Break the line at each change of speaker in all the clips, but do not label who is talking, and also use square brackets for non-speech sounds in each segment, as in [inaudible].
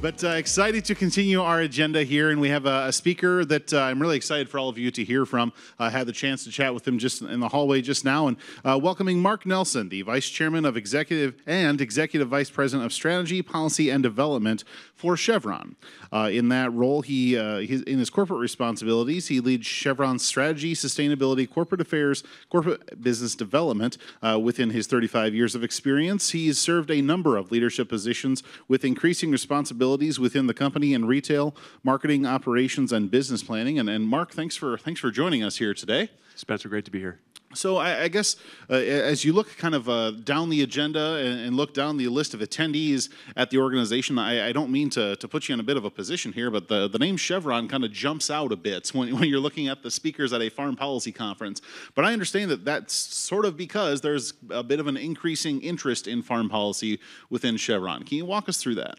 But uh, excited to continue our agenda here, and we have a, a speaker that uh, I'm really excited for all of you to hear from. I had the chance to chat with him just in the hallway just now, and uh, welcoming Mark Nelson, the Vice Chairman of Executive and Executive Vice President of Strategy, Policy, and Development for Chevron. Uh, in that role, he uh, his, in his corporate responsibilities, he leads Chevron's strategy, sustainability, corporate affairs, corporate business development. Uh, within his 35 years of experience, he's served a number of leadership positions with increasing responsibility within the company in retail, marketing, operations, and business planning. And, and Mark, thanks for thanks for joining us here today.
Spencer, great to be here.
So I, I guess uh, as you look kind of uh, down the agenda and, and, look down the list of attendees at the organization, I, I, don't mean to, to put you in a bit of a position here, but the, the name Chevron kind of jumps out a bit [laughs] when, when you're looking at the speakers at a farm policy conference. But I understand that that's sort of because there's a bit of an increasing interest in farm policy within Chevron. Can you walk us through that?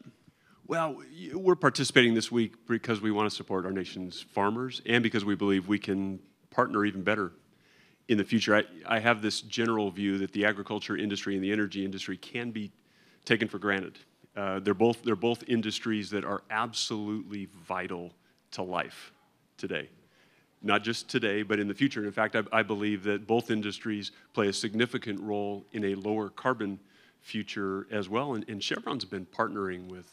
Well, we're participating this week because we want to support our nation's farmers and because we believe we can partner even better in the future. I, I have this general view that the agriculture industry and the energy industry can be taken for granted. Uh, they're, both, they're both industries that are absolutely vital to life today. Not just today, but in the future. In fact, I, I believe that both industries play a significant role in a lower carbon future as well. And, and Chevron's been partnering with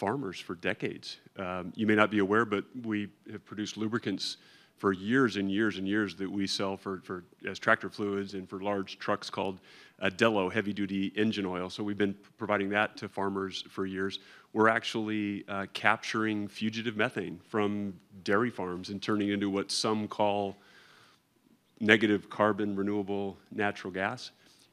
farmers for decades. Um, you may not be aware, but we have produced lubricants for years and years and years that we sell for, for as tractor fluids and for large trucks called uh, Delo heavy duty engine oil. So we've been providing that to farmers for years. We're actually uh, capturing fugitive methane from dairy farms and turning into what some call negative carbon renewable natural gas.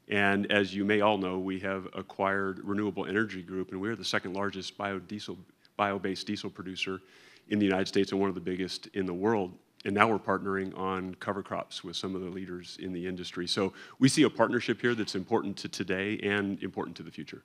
And as you may all know, we have acquired Renewable Energy Group, and we're the second largest biodiesel, bio-based diesel producer in the United States and one of the biggest in the world. And now we're partnering on cover crops with some of the leaders in the industry. So we see a partnership here that's important to today and important to the future.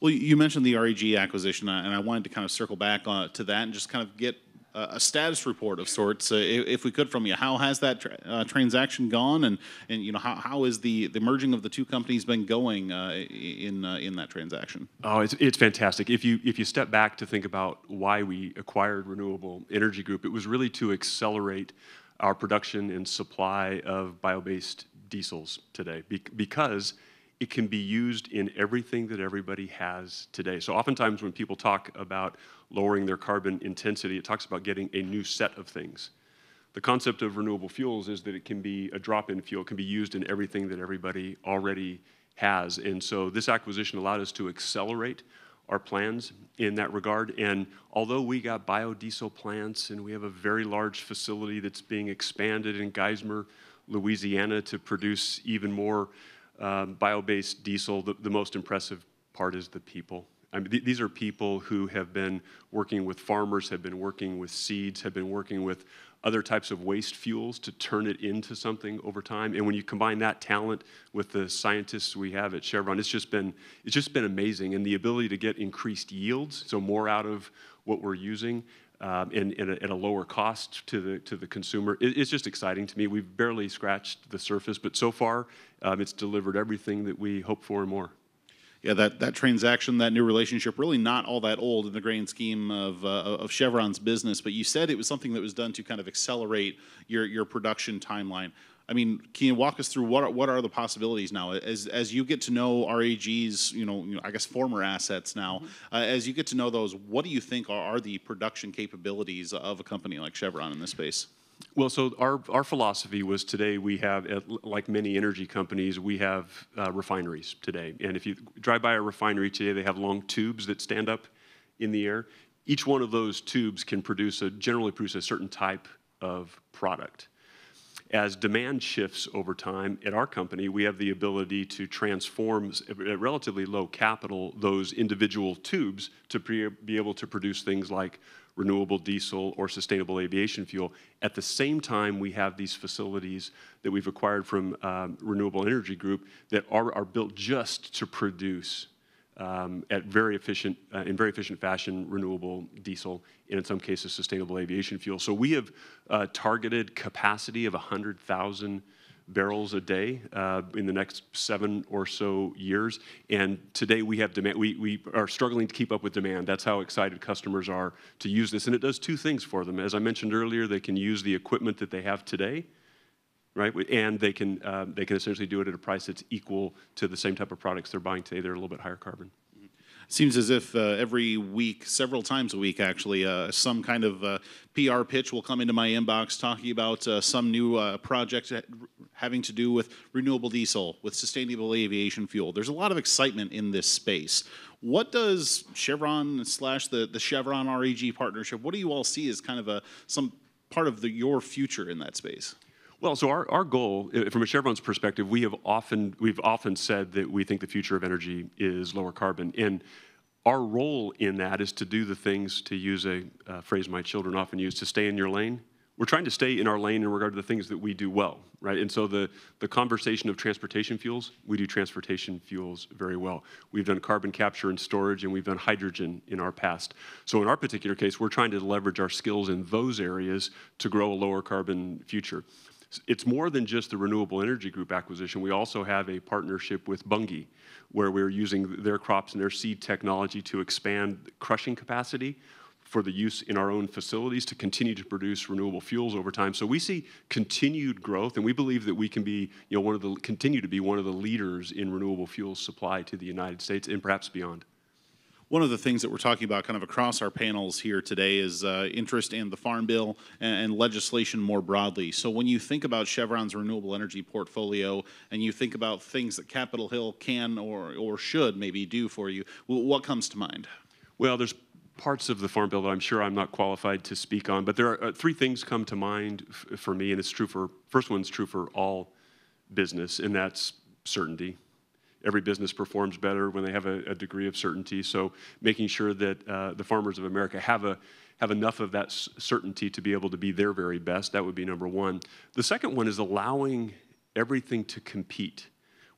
Well, you mentioned the REG acquisition, and I wanted to kind of circle back uh, to that and just kind of get a status report of sorts, uh, if we could, from you. How has that tra uh, transaction gone, and and you know how, how is the the merging of the two companies been going uh, in uh, in that transaction?
Oh, it's it's fantastic. If you if you step back to think about why we acquired Renewable Energy Group, it was really to accelerate our production and supply of bio-based diesels today, Be because it can be used in everything that everybody has today. So oftentimes when people talk about lowering their carbon intensity, it talks about getting a new set of things. The concept of renewable fuels is that it can be a drop-in fuel, it can be used in everything that everybody already has. And so this acquisition allowed us to accelerate our plans in that regard. And although we got biodiesel plants and we have a very large facility that's being expanded in Geismar, Louisiana to produce even more um, bio-based diesel, the, the, most impressive part is the people. I mean, th these are people who have been working with farmers, have been working with seeds, have been working with other types of waste fuels to turn it into something over time. And when you combine that talent with the scientists we have at Chevron, it's just been it's just been amazing. And the ability to get increased yields, so more out of what we're using, um, and, and a, at a lower cost to the to the consumer. It, it's just exciting to me. We've barely scratched the surface, but so far um, it's delivered everything that we hoped for and more.
Yeah, that, that transaction, that new relationship, really not all that old in the grand scheme of, uh, of Chevron's business. But you said it was something that was done to kind of accelerate your, your production timeline. I mean, can you walk us through what are, what are the possibilities now as as you get to know REG's, you know, you know I guess former assets now, mm-hmm. uh, as you get to know those, what do you think are, are the production capabilities of a company like Chevron in this space?
Well, so our, our philosophy was today we have, like many energy companies, we have uh, refineries today. And if you drive by a refinery today, they have long tubes that stand up in the air. Each one of those tubes can produce a, generally produce a certain type of product. As demand shifts over time at our company, we have the ability to transform at relatively low capital those individual tubes to be able to produce things like renewable diesel or sustainable aviation fuel. At the same time, we have these facilities that we've acquired from um, Renewable Energy Group that are, are built just to produce um, at very efficient, uh, in very efficient fashion, renewable diesel, and in some cases, sustainable aviation fuel. So we have uh, targeted capacity of 100,000 barrels a day uh, in the next seven or so years. And today we have demand. We, we are struggling to keep up with demand. That's how excited customers are to use this. And it does two things for them. As I mentioned earlier, they can use the equipment that they have today, right? And they can, uh, they can essentially do it at a price that's equal to the same type of products they're buying today. They're a little bit higher carbon.
Seems as if uh, every week, several times a week actually, uh, some kind of uh, PR pitch will come into my inbox talking about uh, some new uh, project having to do with renewable diesel, with sustainable aviation fuel. There's a lot of excitement in this space. What does Chevron slash the, the Chevron REG partnership, what do you all see as kind of a some part of the, your future in that space?
Well, so our, our goal, from a Chevron's perspective, we have often we've often said that we think the future of energy is lower carbon, and our role in that is to do the things, to use a uh, phrase my children often use, to stay in your lane. We're trying to stay in our lane in regard to the things that we do well, right? And so the, the conversation of transportation fuels, we do transportation fuels very well. We've done carbon capture and storage, and we've done hydrogen in our past. So in our particular case, we're trying to leverage our skills in those areas to grow a lower carbon future. It's more than just the Renewable Energy Group acquisition. We also have a partnership with Bunge, where we're using their crops and their seed technology to expand crushing capacity for the use in our own facilities to continue to produce renewable fuels over time. So we see continued growth, and we believe that we can be, you know, one of the continue to be one of the leaders in renewable fuels supply to the United States and perhaps beyond.
One of the things that we're talking about kind of across our panels here today is uh, interest in the Farm Bill and, and, legislation more broadly. So when you think about Chevron's renewable energy portfolio and you think about things that Capitol Hill can or, or should maybe do for you, what comes to mind?
Well, there's parts of the Farm Bill that I'm sure I'm not qualified to speak on, but there are uh, three things come to mind for me, and it's true for, first one's true for all business, and that's certainty every business performs better when they have a, a degree of certainty. So making sure that uh, the farmers of America have a have enough of that certainty to be able to be their very best. That would be number one. The second one is allowing everything to compete.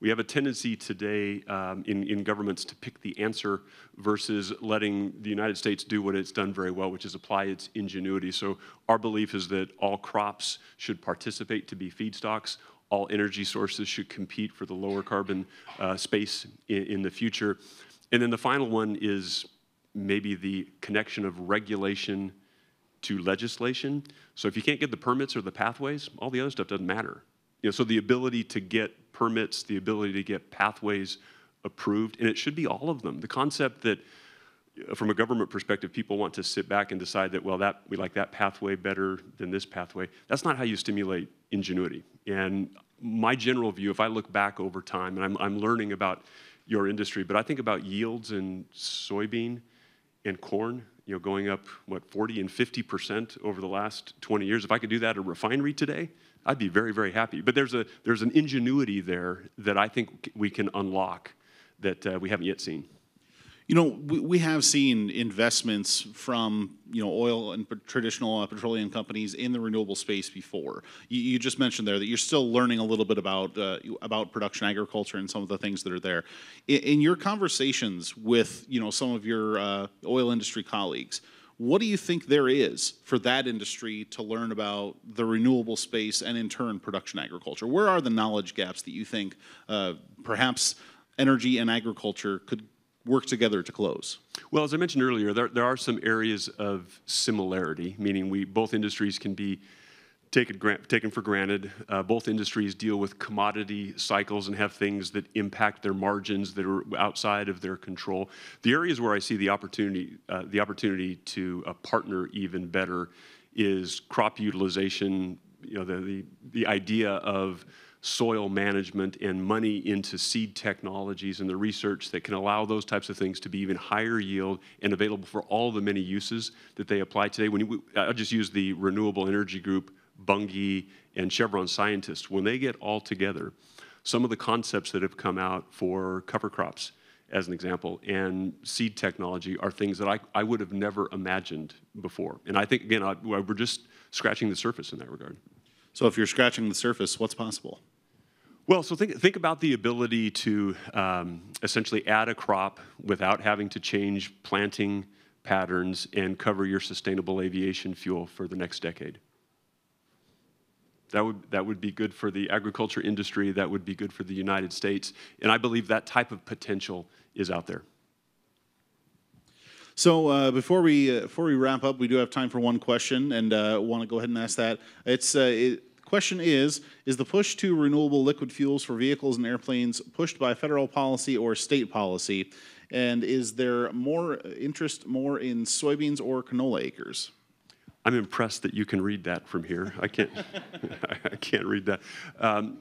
We have a tendency today um, in, in governments to pick the answer versus letting the United States do what it's done very well, which is apply its ingenuity. So, our belief is that all crops should participate to be feedstocks all energy sources should compete for the lower carbon uh, space in, in, the future. And then the final one is maybe the connection of regulation to legislation. So if you can't get the permits or the pathways, all the other stuff doesn't matter. You know, so the ability to get permits, the ability to get pathways approved, and it should be all of them. The concept that from a government perspective, people want to sit back and decide that, well, that we like that pathway better than this pathway. That's not how you stimulate ingenuity. And my general view, if I look back over time, and I'm, I'm learning about your industry, but I think about yields in soybean and corn, you know, going up, what, 40 and 50% over the last 20 years. If I could do that at a refinery today, I'd be very, very happy. But there's, a, there's an ingenuity there that I think we can unlock that uh, we haven't yet seen.
You know, we, we have seen investments from, you know, oil and traditional uh, petroleum companies in the renewable space before. You, you, just mentioned there that you're still learning a little bit about, uh, about production agriculture and some of the things that are there. In, in your conversations with, you know, some of your uh, oil industry colleagues, what do you think there is for that industry to learn about the renewable space and in turn production agriculture? Where are the knowledge gaps that you think uh, perhaps energy and agriculture could work together to close?
Well, as I mentioned earlier, there, there are some areas of similarity, meaning we both industries can be taken, taken for granted. Uh, both industries deal with commodity cycles and have things that impact their margins that are outside of their control. The areas where I see the opportunity, uh, the opportunity to uh, partner even better is crop utilization. You know, the, the, the idea of soil management and money into seed technologies and the research that can allow those types of things to be even higher yield and available for all the many uses that they apply today. When you, I'll just use the renewable energy group, Bunge and Chevron scientists, when they get all together, some of the concepts that have come out for cover crops, as an example, and seed technology are things that I, I would have never imagined before. And I think, again, I, we're just scratching the surface in that regard.
So if you're scratching the surface, what's possible?
Well, so think, think about the ability to um, essentially add a crop without having to change planting patterns and cover your sustainable aviation fuel for the next decade. That would, that would be good for the agriculture industry, that would be good for the United States, and I believe that type of potential is out there.
So uh, before we uh, before we wrap up, we do have time for one question, and uh, want to go ahead and ask that. It's uh, it, question is: Is the push to renewable liquid fuels for vehicles and airplanes pushed by federal policy or state policy? And is there more interest more in soybeans or canola acres?
I'm impressed that you can read that from here. I can't, [laughs] I can't read that. Um,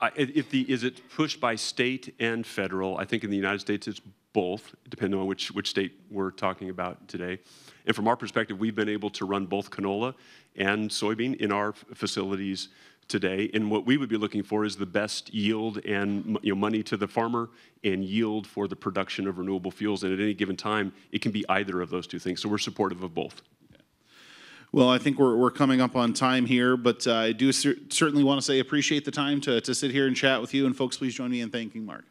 I, if the, is it pushed by state and federal? I think in the United States it's both, depending on which, which state we're talking about today. And from our perspective, we've been able to run both canola and soybean in our facilities today. And what we would be looking for is the best yield and you know, money to the farmer and yield for the production of renewable fuels. And at any given time, it can be either of those two things. So we're supportive of both.
Well, I think we're, we're coming up on time here, but uh, I do cer- certainly want to say appreciate the time to, to sit here and chat with you. And folks, please join me in thanking Mark.